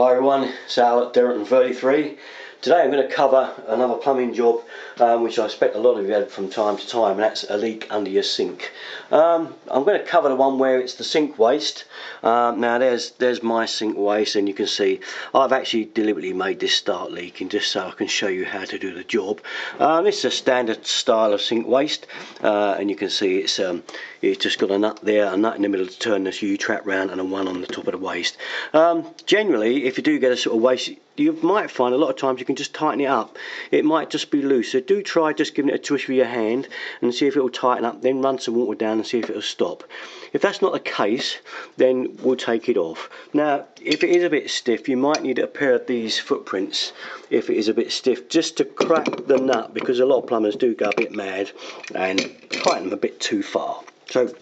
Hi everyone, Sal at Dereton 33. Today I'm going to cover another plumbing job um, which I expect a lot of you had from time to time and that's a leak under your sink. Um, I'm going to cover the one where it's the sink waste. Um, now there's there's my sink waste and you can see I've actually deliberately made this start leaking just so I can show you how to do the job. Um, this is a standard style of sink waste uh, and you can see it's um, it's just got a nut there, a nut in the middle to turn this U-trap round and a one on the top of the waste. Um, generally if you do get a sort of waste you might find a lot of times you can just tighten it up. It might just be loose. So do try just giving it a twist with your hand and see if it will tighten up. Then run some water down and see if it will stop. If that's not the case, then we'll take it off. Now, if it is a bit stiff, you might need a pair of these footprints if it is a bit stiff, just to crack the nut because a lot of plumbers do go a bit mad and tighten them a bit too far. So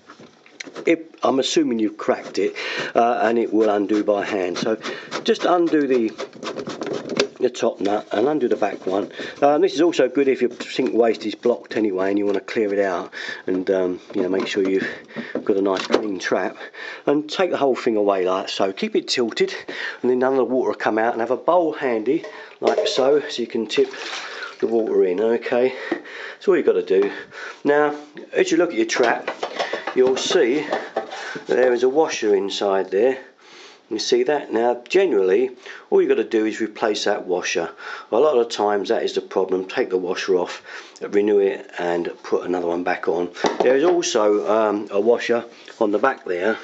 if, I'm assuming you've cracked it uh, and it will undo by hand. So just undo the the top nut and undo the back one. Um, this is also good if your sink waste is blocked anyway and you want to clear it out and um, you know make sure you've got a nice clean trap and take the whole thing away like so. Keep it tilted and then none of the water will come out and have a bowl handy like so so you can tip the water in okay that's all you've got to do now as you look at your trap you'll see there is a washer inside there you see that? Now, generally, all you've got to do is replace that washer. A lot of times that is the problem. Take the washer off, renew it, and put another one back on. There is also um, a washer on the back there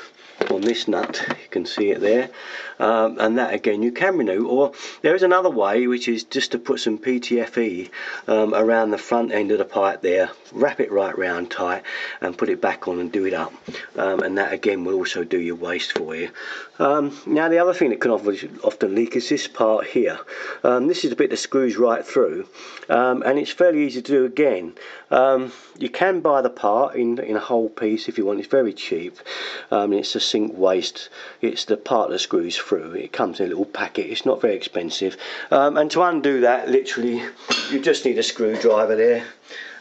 on this nut. You can see it there. Um, and that again you can renew. Or there is another way which is just to put some PTFE um, around the front end of the pipe there. Wrap it right round tight and put it back on and do it up. Um, and that again will also do your waste for you. Um, now the other thing that can often leak is this part here. Um, this is a bit that screws right through. Um, and it's fairly easy to do again. You can buy the part in, in a whole piece if you want. It's very cheap. It's a sink waste. It's the part that screws through. It comes in a little packet. It's not very expensive. Um, and to undo that, literally, you just need a screwdriver there.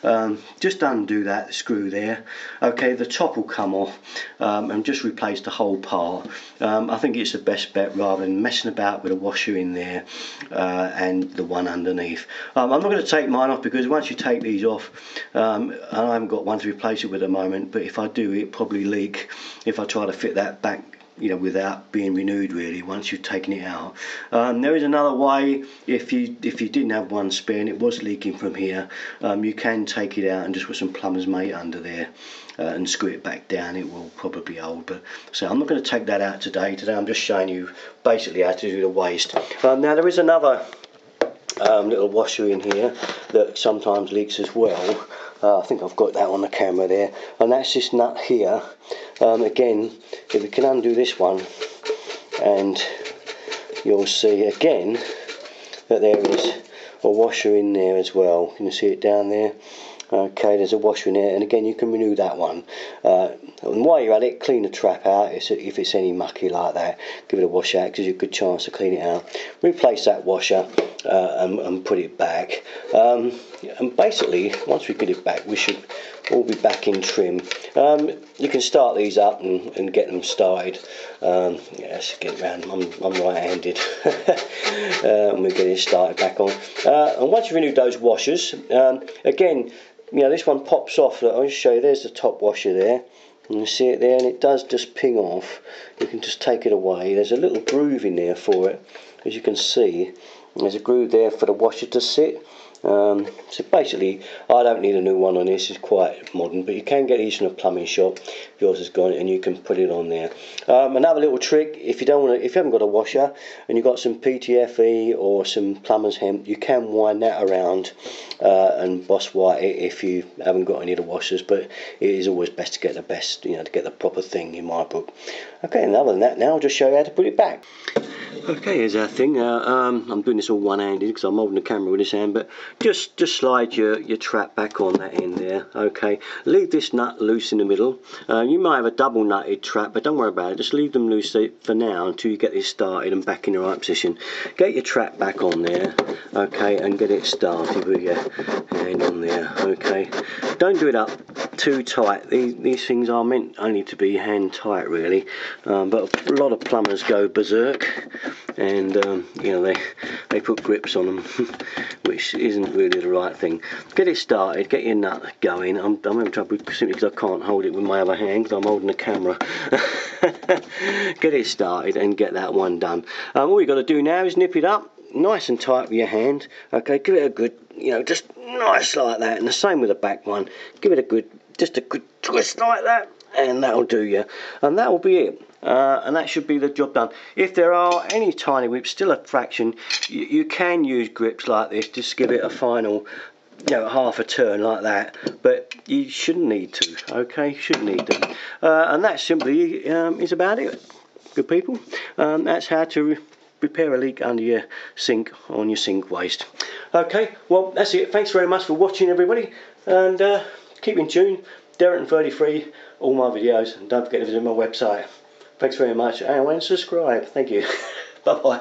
Um, just undo that screw there. Okay the top will come off um, and just replace the whole part. Um, I think it's the best bet rather than messing about with a washer in there uh, and the one underneath. Um, I'm not going to take mine off because once you take these off um, I haven't got one to replace it with at the moment but if I do it probably leak if I try to fit that back you know without being renewed really once you've taken it out. Um, there is another way if you if you didn't have one spare and it was leaking from here um, you can take it out and just put some plumber's mate under there uh, and screw it back down. It will probably hold but so I'm not going to take that out today. Today I'm just showing you basically how to do the waste. Um, now there is another um, little washer in here that sometimes leaks as well uh, I think I've got that on the camera there. And that's this nut here. Um, again if we can undo this one and you'll see again that there is a washer in there as well. You can see it down there okay there's a washer in there and again you can renew that one. Uh, and while you're at it clean the trap out if it's any mucky like that. Give it a wash out because you've a good chance to clean it out. Replace that washer uh, and, and, put it back. Um, and basically once we get it back we should all be back in trim. Um, you can start these up and, and get them started. Um, yeah, get around I'm, I'm right-handed. Uh, and we get it started back on. Uh, and once you've renewed those washers um, again know this one pops off I'll just show you there's the top washer there. And you see it there and it does just ping off. You can just take it away. There's a little groove in there for it as you can see. There's a groove there for the washer to sit um, so basically, I don't need a new one on this. It's quite modern, but you can get these from a plumbing shop. If yours has gone, and you can put it on there. Um, another little trick: if you don't want to, if you haven't got a washer and you've got some PTFE or some plumber's hemp, you can wind that around uh, and boss white it if you haven't got any of the washers. But it is always best to get the best, you know, to get the proper thing in my book. Okay, and other than that, now I'll just show you how to put it back. Okay, here's our thing. Uh, um, I'm doing this all one-handed because I'm holding the camera with this hand but just just slide your your trap back on that end there okay? Leave this nut loose in the middle. Uh, you might have a double nutted trap but don't worry about it. Just leave them loose for now until you get this started and back in the right position. Get your trap back on there okay and get it started with your hand on there okay? Don't do it up too tight. These, these things are meant only to be hand tight really. Um, but a lot of plumbers go berserk and um, you know they they put grips on them which isn't really the right thing. Get it started get your nut going. I'm, I'm having trouble simply because I can't hold it with my other hand because I'm holding the camera. Get it started and get that one done. Um, all you got to do now is nip it up nice and tight with your hand okay? Give it a good you know just nice like that. And the same with the back one. Give it a good just a good twist like that and that'll do you and that will be it uh, and that should be the job done. If there are any tiny whips still a fraction you, you can use grips like this just give it a final you know half a turn like that. But you shouldn't need to okay? Shouldn't need them. Uh, and that simply um, is about it good people. Um, that's how to repair a leak under your sink on your sink waste. Okay well that's it. Thanks very much for watching everybody. And uh, keep in tune. Dereton 33 all my videos. And don't forget to visit my website thanks very much. And when subscribe? Thank you. Bye bye